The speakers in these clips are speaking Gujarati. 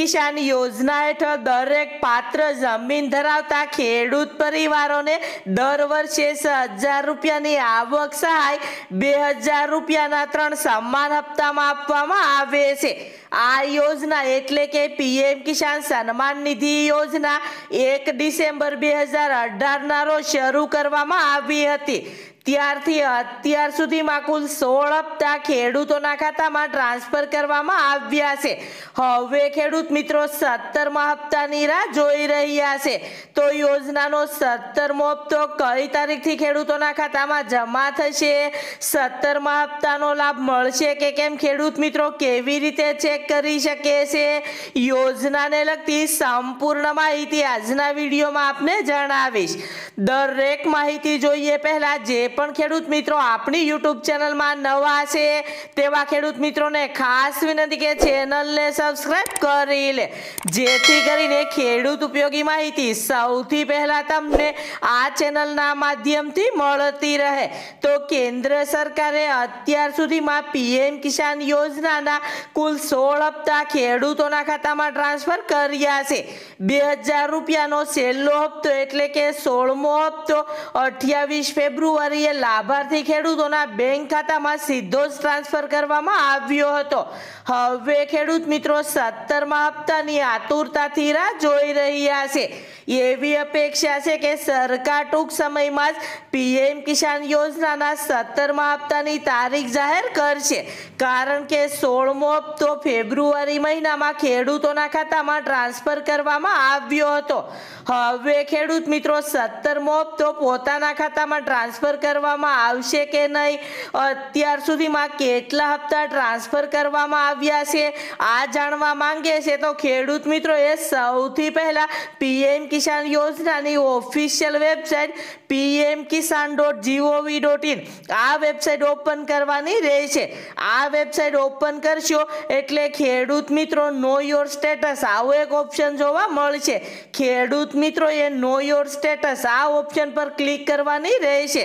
કિસાન યોજના હેઠળ દરેક પાત્ર જમીન ધરાવતા ખેડૂત પરિવારોને દર વર્ષે હજાર રૂપિયાની આવક સહાય, બે હજાર રૂપિયાના ત્રણ સમાન હપ્તામાં આપવામાં આવે છે. આ યોજના એટલે કે પીએમ કિસાન સન્માન નિધિ યોજના એક ડિસેમ્બર બે હજાર અઢારના રોજ શરૂ કરવામાં આવી હતી. ત્યારથી અત્યાર સુધીમાં કુલ સોળ હપ્તા ખેડૂતોના ખાતામાં ટ્રાન્સફર કરવામાં આવ્યા છે. હવે ખેડૂત મિત્રો સત્તરમા હપ્તાની રાહ જોઈ રહ્યા છે. તો યોજનાનો સત્તરમો હપ્તો કઈ તારીખથી ખેડૂતોના ખાતામાં જમા થશે? સત્તરમા હપ્તાનો લાભ મળશે કે કેમ? ખેડૂત મિત્રો કેવી રીતે ચેક કરી શકે છે? યોજનાને લગતી સંપૂર્ણ માહિતી આજના વિડીયોમાં આપને જણાવીશ. દરેક માહિતી જોઈએ પહેલાં જે પણ ખેડૂત મિત્રો, આપણી યુટ્યુબ ચેનલમાં નવા છે, તેવા ખેડૂત મિત્રોને ખાસ વિનંતી કે ચેનલને સબસ્ક્રાઈબ કરી લે. જેથી કરીને ખેડૂત ઉપયોગી માહિતી સૌથી પહેલાં તમને આ ચેનલના માધ્યમથી મળતી રહે. તો કેન્દ્ર સરકારે અત્યાર સુધીમાં પીએમ કિસાન યોજનાના કુલ સોળ હપ્તા ખેડૂતોના ખાતામાં ટ્રાન્સફર કર્યા છે. બે હજાર રૂપિયાનો છેલ્લો હપ્તો એટલે કે સોળમો હપ્તો, અઠ્યાવીસ ફેબ્રુઆરી એ લાભાર્થી ખેડૂતોના બેંક ખાતામાં સીધો જ ટ્રાન્સફર કરવામાં આવ્યો હતો. હવે ખેડૂત મિત્રો સત્તરમા હપ્તાની આતુરતાથી રાહ જોઈ રહ્યા છે. એવી અપેક્ષા છે કે સરકાર ટૂંક સમયમાં જ પીએમ કિસાન યોજનાના સત્તરમા હપ્તાની તારીખ જાહેર કરશે. કારણ કે સોળમો હપ્તો ફેબ્રુઆરી મહિનામાં ખેડૂતોના ખાતામાં ટ્રાન્સફર કરવામાં આવ્યો હતો. હવે ખેડૂત મિત્રો સત્તરમો હપ્તો પોતાના ખાતામાં ટ્રાન્સફર કરવામાં આવશે કે નહીં? અત્યાર સુધીમાં કેટલા હપ્તા ટ્રાન્સફર કરવામાં આવ્યા છે? આ જાણવા માંગે છે તો ખેડૂત મિત્રો, એ સૌથી પહેલા પીએમ કિસાન યોજનાની official website PM Kisan dot G O V dot in. આ વેબસાઇટ ઓપન કરવાની રહેશે. આ વેબસાઇટ ઓપન કરશો એટલે ખેડૂત મિત્રો, નો યોર સ્ટેટસ. આવો એક ઓપ્શન જોવા મળશે. ખેડૂત મિત્રો, એ નો યોર સ્ટેટસ. આ ઓપ્શન પર ક્લિક કરવાની રહેશે.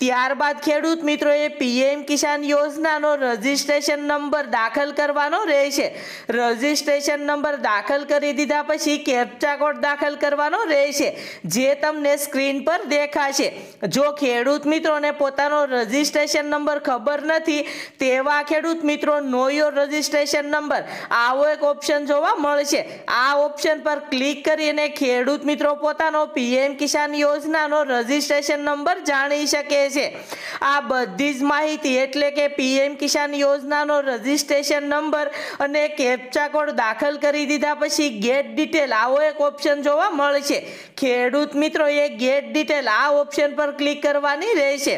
ત્યારબાદ ખેડૂત મિત્રોએ પીએમ કિસાન યોજનાનો રજિસ્ટ્રેશન નંબર દાખલ કરવાનો રહેશે. રજિસ્ટ્રેશન નંબર દાખલ કરી દીધા પછી કેપ્ચા કોડ દાખલ કરવાનો રહેશે, જે તમને સ્ક્રીન પર દેખાશે. જો ખેડૂત મિત્રોને પોતાનો રજિસ્ટ્રેશન નંબર ખબર નથી, તેવા ખેડૂત મિત્રો નો યોર રજિસ્ટ્રેશન નંબર. આવો એક ઓપ્શન જોવા મળશે. આ ઓપ્શન પર ક્લિક કરીને ખેડૂત મિત્રો પોતાનો પીએમ કિસાન યોજનાનો રજિસ્ટ્રેશન નંબર જાણી શકે છે. આ બધી જ માહિતી એટલે કે પીએમ કિસાન યોજનાનો રજિસ્ટ્રેશન નંબર અને કેપ્ચા કોડ દાખલ કરી દીધા પછી ગેટ ડિટેલ આવો એક ઓપ્શન જોવા મળશે. ખેડૂત મિત્રો, એ ગેટ ડિટેલ આ ઓપ્શન પર ક્લિક કરવાની રહેશે.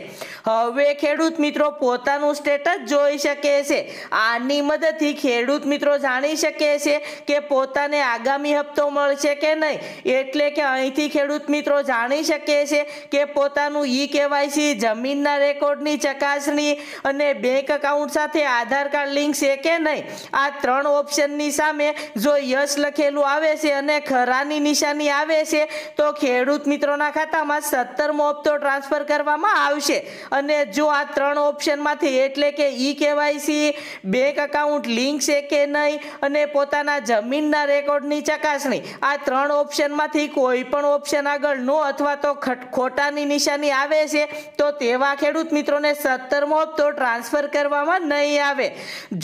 હવે ખેડૂત મિત્રો પોતાનું સ્ટેટસ જોઈ શકે છે. આની મદદથી ખેડૂત મિત્રો જાણી શકે છે કે પોતાને આગામી હપ્તો મળશે કે નહીં. એટલે કે અહીંથી ખેડૂત મિત્રો જાણી શકે છે કે પોતાનું ઈ કેવાયસી જમીનના રેકોર્ડની ચકાસણી અને બેંક એકાઉન્ટ સાથે આધાર કાર્ડ લિંક છે કે નહીં? આ ત્રણ ઓપ્શનની સામે જો યશ લખેલું આવે છે અને ખરાની નિશાની આવે છે, તો ખેડૂત મિત્રોના ખાતામાં સત્તરમો હપ્તો ટ્રાન્સફર કરવામાં આવશે. અને જો આ ત્રણ ઓપ્શનમાંથી એટલે કે e KYC bank account link છે કે નહીં, અને પોતાના જમીનના રેકોર્ડની ચકાસણી, આ ત્રણ ઓપ્શનમાંથી કોઈ પણ ઓપ્શન આગળ નો અથવા તો ખોટાની નિશાની આવે છે, તો તેવા ખેડૂત મિત્રોને સત્તરમો હપ્તો ટ્રાન્સફર કરવામાં નહીં આવે.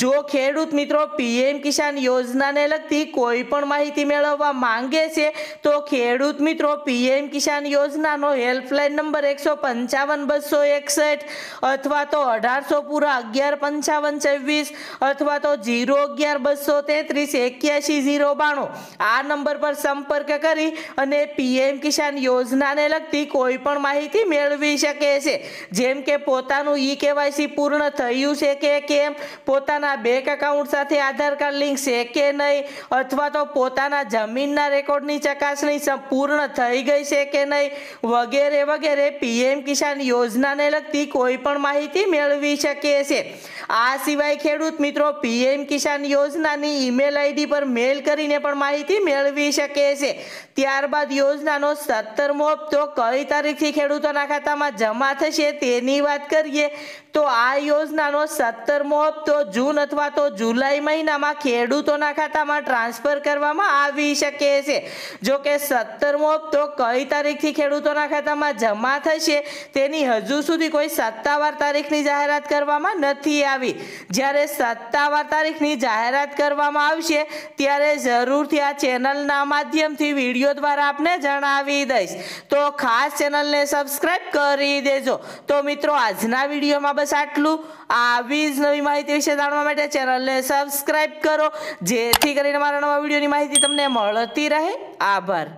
જો ખેડૂત મિત્રો પીએમ કિસાન યોજનાને લગતી કોઈ પણ માહિતી મેળવવા માંગે છે, તો ખેડૂત મિત્રો પીએમ કિસાન યોજનાનો હેલ્પલાઇન નંબર એકસો પંચાવન, બસો એકસઠ અથવા તો અઢારસો પૂરા અગિયાર, પંચાવન, છવ્વીસ અથવા તો જીરો અગિયાર, બસો તેત્રીસ એક્યાસી ઝીરો બાણું આ નંબર પર સંપર્ક કરી અને પીએમ કિસાન યોજનાને લગતી કોઈ પણ માહિતી મેળવી શકે છે. જેમ કે પોતાનું ઈ કેવાયસી પૂર્ણ થયું છે કે કેમ? પોતાના બેંક એકાઉન્ટ સાથે આધાર કાર્ડ લિંક છે કે નહીં? અથવા તો પોતાના જમીનના રેકોર્ડની ચકાસણી પૂર્ણ થઈ ગઈ છે કે નહીં? વગેરે વગેરે પીએમ કિસાન યોજનાને લગતી કોઈ પણ માહિતી મેળવી શકે છે. આ સિવાય ખેડૂત મિત્રો પીએમ કિસાન યોજનાની ઈમેલ આઈડી પર મેલ કરીને પણ માહિતી મેળવી શકે છે. ત્યારબાદ યોજનાનો સત્તરમો હપ્તો કઈ તારીખથી ખેડૂતોના ખાતામાં જમા થશે તેની વાત કરીએ, તો આ યોજનાનો સત્તરમો હપ્તો જૂન અથવા તો જુલાઈ મહિનામાં ખેડૂતોના ખાતામાં ટ્રાન્સફર કરવામાં આવી શકે છે. જો કે સત્તરમો હપ્તો કઈ તારીખથી ખેડૂતોના ખાતામાં જમા થશે તેની હજુ સુધી કોઈ સત્તાવાર તારીખની જાહેરાત કરવામાં નથી આવી. જ્યારે સત્તાવાર તારીખની જાહેરાત કરવામાં આવશે, ત્યારે જરૂરથી આ ચેનલના માધ્યમથી વીડિયો દ્વારા આપને જણાવી દઈશ. તો ખાસ ચેનલને સબસ્ક્રાઈબ કરી દેજો. તો મિત્રો, આજના વિડીયોમાં બસ આટલું. આવી જ નવી માહિતી વિશે જાણવા માટે ચેનલને સબસ્ક્રાઈબ કરો. જેથી કરીને મારા નવા વિડીયોની માહિતી તમને મળતી રહે. આભાર.